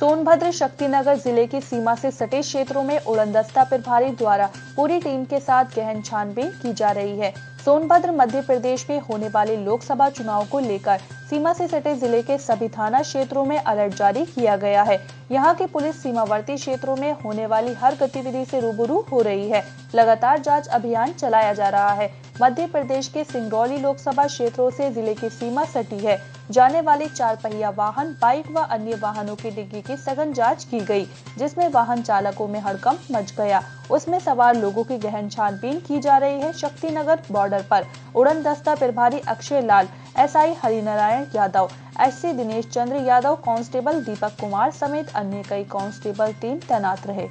सोनभद्र शक्तिनगर ज़िले की सीमा से सटे क्षेत्रों में उड़नदस्ता प्रभारी द्वारा पूरी टीम के साथ गहन छानबीन की जा रही है। सोनभद्र मध्य प्रदेश में होने वाले लोकसभा चुनाव को लेकर सीमा से सटे ज़िले के सभी थाना क्षेत्रों में अलर्ट जारी किया गया है। यहाँ की पुलिस सीमावर्ती क्षेत्रों में होने वाली हर गतिविधि से रूबरू हो रही है। लगातार जाँच अभियान चलाया जा रहा है। मध्य प्रदेश के सिंगरौली लोकसभा क्षेत्रों से ज़िले की सीमा सटी है। जाने वाले चार पहिया वाहन, बाइक व अन्य वाहनों की डिग्गी की सघन जाँच की गई जिसमें वाहन चालकों में हड़कंप मच गया। उसमें सवार लोगों की गहन छानबीन की जा रही है शक्तिनगर बॉर्डर पर। उड़न दस्ता प्रभारी Akshay Lal, SI Harinarayan Yadav, SC Dinesh Chandra Yadav, constable Deepak Kumar समेत अन्य कई कांस्टेबल टीम तैनात रहे।